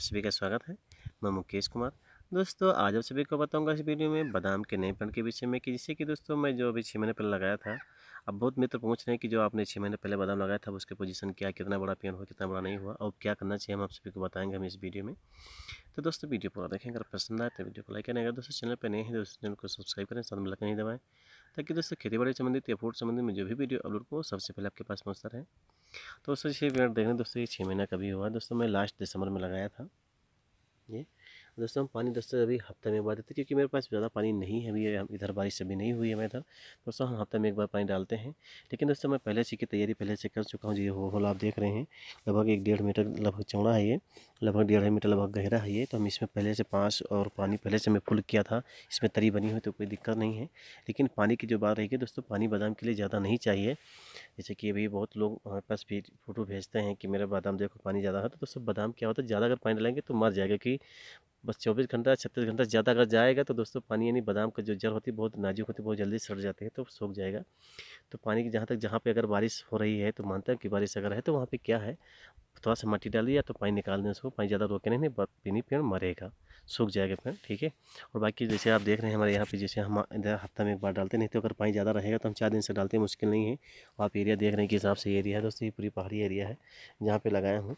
आप सभी का स्वागत है। मैं मुकेश कुमार। दोस्तों, आज आप सभी को बताऊँगा इस वीडियो में बादाम के नए पेड़ के विषय में कि जिससे कि दोस्तों, मैं जो अभी छः महीने पहले लगाया था, अब बहुत मित्र पूछ रहे हैं कि जो आपने छः महीने पहले बादाम लगाया था उसके पोजीशन क्या, कितना बड़ा पेड़ हुआ, कितना बड़ा नहीं हुआ, और क्या करना चाहिए, हम आप सभी को बताएँगे हम इस वीडियो में। तो दोस्तों, वीडियो पूरा देखें, अगर पसंद आए तो वीडियो को लाइक करें, अगर दोस्तों चैनल पर नहीं है, दोस्तों चैनल को सब्सक्राइब करें, साथ में नहीं दबाएँ, ताकि दोस्तों खेती बाड़ी संबंधित या फ़ूड संबंधित में जो भी वीडियो अपलोड को सबसे पहले आपके पास पहुँचता रहे। दोस्तों छः पेड़ देख रहे हैं दोस्तों ये छः महीना कभी हुआ। दोस्तों मैं लास्ट दिसंबर में लगाया था ये। दोस्तों हम पानी दोस्तों अभी हफ़्ते में एक बार देते क्योंकि मेरे पास ज़्यादा पानी नहीं है, अभी इधर बारिश अभी नहीं हुई है मैं इधर। दोस्तों हम हफ़्ते में एक बार पानी डालते हैं। लेकिन दोस्तों मैं पहले से की तैयारी पहले से कर चुका हूँ, जी वो होल आप देख रहे हैं। लगभग एक डेढ़ मीटर लगभग चौड़ा है ये, लगभग डेढ़ मीटर लगभग गहरा है ये। तो हम इसमें पहले से पाँच और पानी पहले से मैं फुल किया था, इसमें तरी बनी हुई तो कोई दिक्कत नहीं है। लेकिन पानी की जो बात रहेगी दोस्तों पानी बादाम के लिए ज़्यादा नहीं चाहिए। जैसे कि अभी बहुत लोग हमारे पास भी फ़ोटो भेजते हैं कि मेरा बादाम देखो पानी ज़्यादा है तो दोस्तों बादाम क्या होता है, ज़्यादा अगर पानी डालेंगे तो मर जाएगा कि बस चौबीस घंटा, छत्तीस घंटा ज़्यादा अगर जाएगा तो दोस्तों पानी यानी बादाम का जो जड़ होती है, बहुत नाजुक होती है, बहुत जल्दी सड़ जाते हैं तो सूख जाएगा। तो पानी की जहाँ तक, जहाँ पे अगर बारिश हो रही है तो मानते हैं कि बारिश अगर है तो वहाँ पे क्या है, थोड़ा सा मिट्टी डाल दिया तो पानी निकाल दें उसको, पानी ज़्यादा रोके नहीं पीनी पेड़ मरेगा, सूख जाएगा पेड़ ठीक है? और बाकी जैसे आप देख रहे हैं हमारे यहाँ पे जैसे हम इधर हफ़्ता में एक बार डालते नहीं तो अगर पानी ज़्यादा रहेगा तो हम चार दिन से डालते हैं, मुश्किल नहीं है। आप एरिया देख रहे हैं कि हिसाब से एरिया है दोस्तों, ये पूरी पहाड़ी एरिया है, जहाँ पर लगाया हूँ।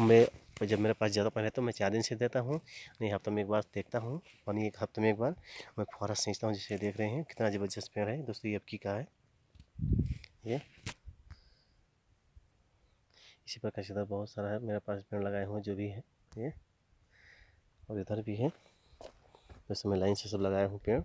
मैं जब मेरे पास ज़्यादा पानी है तो मैं चार दिन से देता हूँ। नहीं, हफ़्ते में एक बार देखता हूँ पानी एक हफ़्ते में एक बार मैं फुहारा सींचता हूँ जिसे देख रहे हैं। कितना ज़बरदस्त पेड़ है। दोस्तों, ये अब की है? ये। इसी प्रकार से बहुत सारा है। मेरे पास पेड़ लगाए हुए जो भी है, ये। और इधर भी है। वैसे मैं लाइन से सब लगाया हूँ पेड़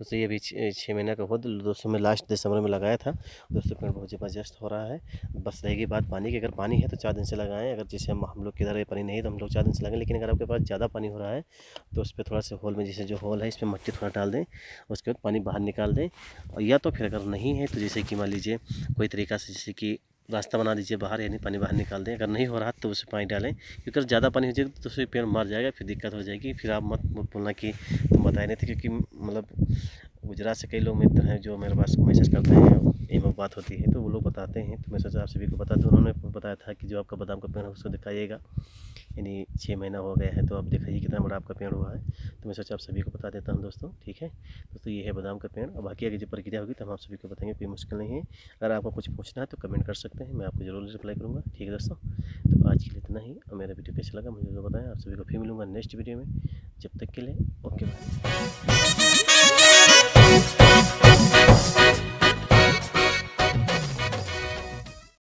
दोस्तों ये भी छः महीने का हुआ दोस्तों मैं लास्ट दिसंबर में लगाया था। दोस्तों पेड़ बहुत ज़बरदस्त हो रहा है। बस रहेगी बात पानी की, अगर पानी है तो चार दिन से लगाएँ। अगर जैसे हम हम लोग किधर पानी नहीं तो हम लोग चार दिन से लगाएँ। लेकिन अगर आपके पास ज़्यादा पानी हो रहा है तो उस पर थोड़ा सा होल में, जैसे जो होल है, इस पर मट्टी थोड़ा डाल दें। उसके बाद पानी बाहर निकाल दें। और या तो फिर अगर नहीं है तो जैसे कि मान लीजिए, कोई तरीका से, जैसे कि रास्ता बना दीजिए बाहर, यानी पानी बाहर निकाल दें। अगर नहीं हो रहा तो उसमें पानी डालें, क्योंकि ज़्यादा पानी हो जाएगा तो उसमें पेड़ मर जाएगा, फिर दिक्कत हो जाएगी। फिर आप मत बोलना कि, तुम बताए नहीं थे, क्योंकि मतलब गुजरात से कई लोग मित्र हैं जो मेरे पास मैसेज करते हैं एवं बात होती है तो वो लोग बताते हैं। तो मैं सोचा आप सभी को बता दूँ। उन्होंने बताया था कि जो आपका बादाम का पेड़ है, उसको दिखाइएगा। यानी छः महीना हो गया है तो आप दिखाइए कितना बड़ा आपका पेड़ हुआ है। तो मैं सोचा आप सभी को बता देता हूँ दोस्तों, ठीक है? दोस्तों, ये है बादाम का पेड़। और बाकी अगर जो प्रक्रिया होगी तो हम आप सभी को बताएँगे, कोई मुश्किल नहीं है। अगर आपको कुछ पूछना है तो कमेंट कर सकते हैं, मैं आपको ज़रूर रिप्लाई करूँगा, ठीक है दोस्तों? तो आज के लिए इतना ही। और मेरा वीडियो कैसा लगा, मुझे बताएँ। आप सभी को फिर मिलूँगा नेक्स्ट वीडियो में। जब तक के लिए, ओके, बाय।